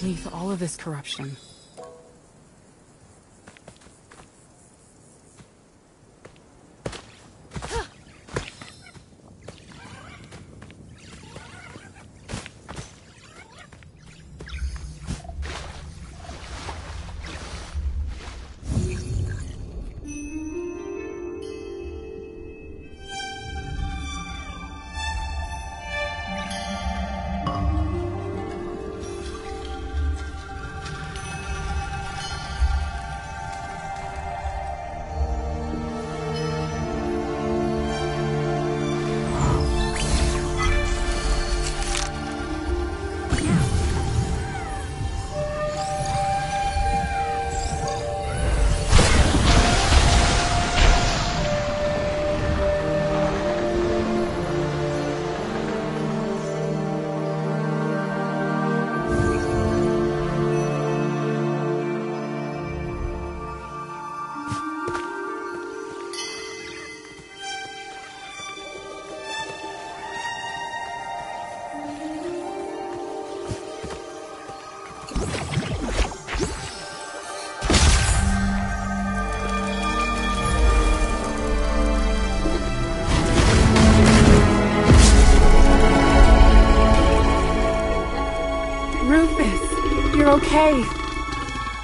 beneath all of this corruption? Okay.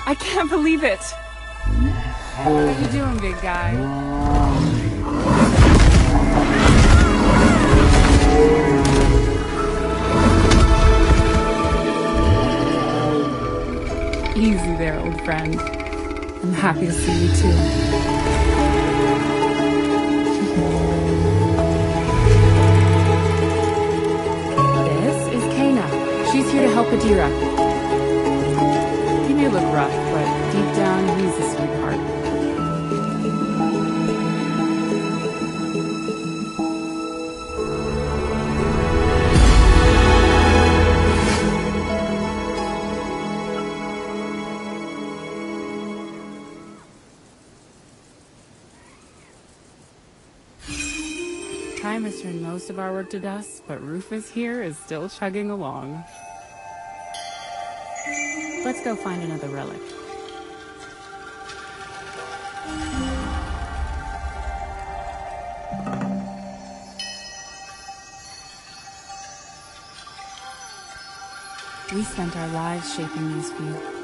I can't believe it. How are you doing, big guy? Easy there, old friend. I'm happy to see you too. This is Kena. She's here to help Adira. May look rough, but deep down, he's a sweetheart. Time has turned most of our work to dust, but Rufus here is still chugging along. Go find another relic. We spent our lives shaping these few.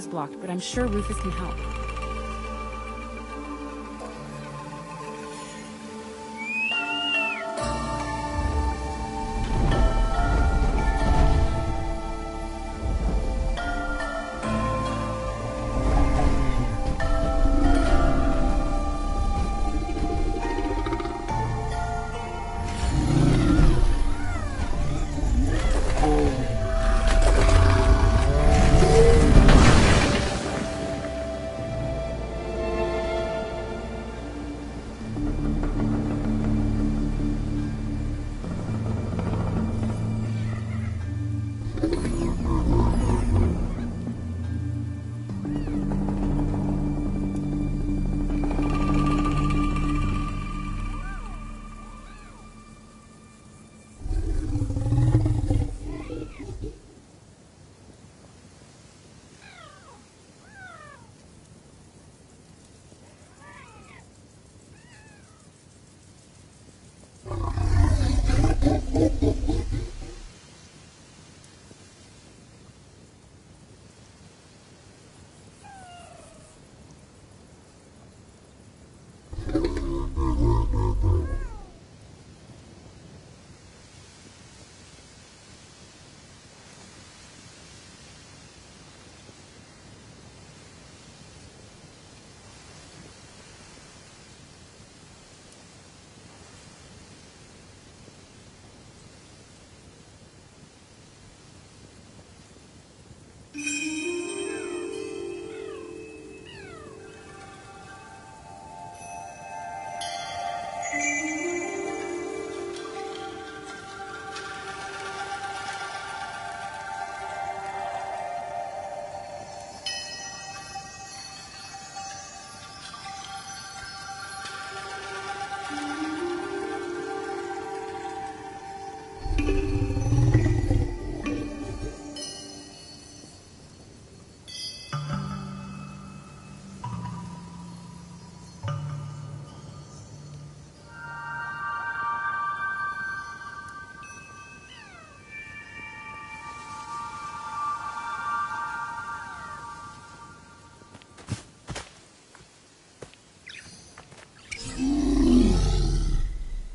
Is blocked, but I'm sure Rufus can help.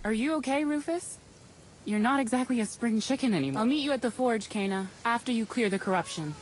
Are you okay, Rufus? You're not exactly a spring chicken anymore. I'll meet you at the forge, Kena, after you clear the corruption.